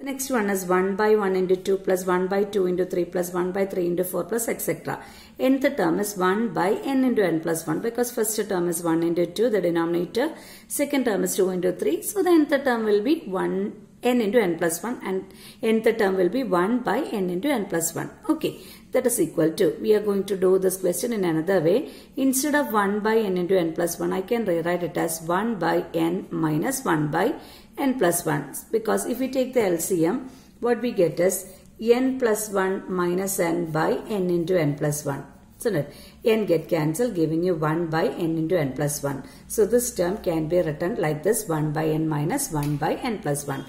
The next one is 1 by 1 into 2 plus 1 by 2 into 3 plus 1 by 3 into 4 plus etc. Nth term is 1 by n into n plus 1 because first term is 1 into 2 the denominator. Second term is 2 into 3. So the nth term will be 1 n into n plus 1 and nth term will be 1 by n into n plus 1. Okay, that is equal to, we are going to do this question in another way. Instead of 1 by n into n plus 1, I can rewrite it as 1 by n minus 1 by n plus 1. Because if we take the LCM, what we get is n plus 1 minus n by n into n plus 1. So n get cancelled giving you 1 by n into n plus 1. So this term can be written like this 1 by n minus 1 by n plus 1.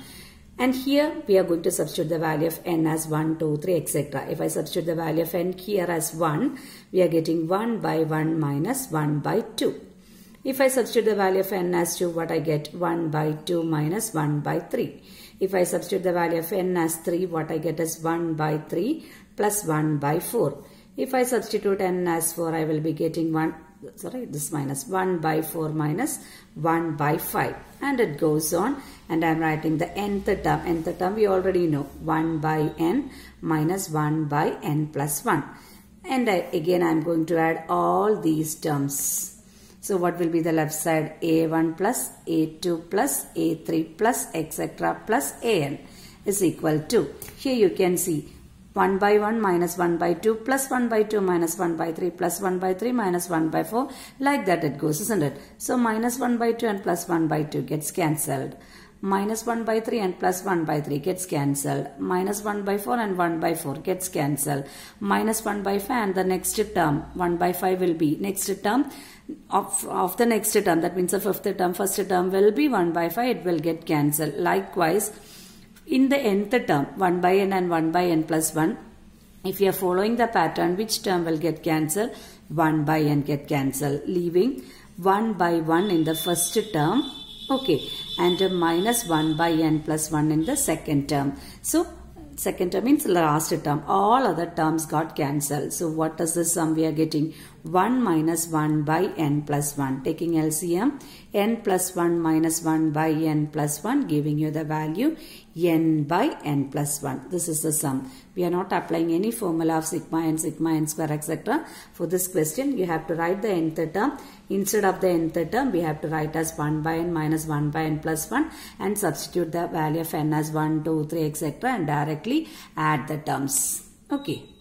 And here we are going to substitute the value of n as 1, 2, 3, etc. If I substitute the value of n here as 1, we are getting 1 by 1 minus 1 by 2. If I substitute the value of n as 2, what I get? 1 by 2 minus 1 by 3. If I substitute the value of n as 3, what I get is 1 by 3 plus 1 by 4. If I substitute n as 4, I will be getting 1, sorry, this minus 1 by 4 minus 1 by 5. And it goes on and I am writing the nth term. nth term we already know 1 by n minus 1 by n plus 1. And I, again I am going to add all these terms. So what will be the left side? a1 plus a2 plus a3 plus etc plus an is equal to. Here you can see 1 by 1 minus 1 by 2 plus 1 by 2 minus 1 by 3 plus 1 by 3 minus 1 by 4 like that it goes isn't it so minus 1 by 2 and plus 1 by 2 gets cancelled minus 1 by 3 and plus 1 by 3 gets cancelled minus 1 by 4 and 1 by 4 gets cancelled minus 1 by 5 and the next term 1 by 5 will be next term of, of the next term that means the fifth term first term will be 1 by 5 it will get cancelled likewise in the nth term 1 by n and 1 by n plus 1 if you are following the pattern which term will get cancelled? 1 by n get cancelled leaving 1 by 1 in the first term. Okay. And minus 1 by n plus 1 in the second term. So second term means last term. All other terms got cancelled. So what is the sum we are getting 1 minus 1 by n plus 1 taking LCM n plus 1 minus 1 by n plus 1 giving you the value n by n plus 1 this is the sum. We are not applying any formula of sigma n sigma n square etc for this question you have to write the nth term. Instead of the nth term we have to write as 1 by n minus 1 by n plus 1 and substitute the value of n as 1 2 3 etc and directly add the terms. Okay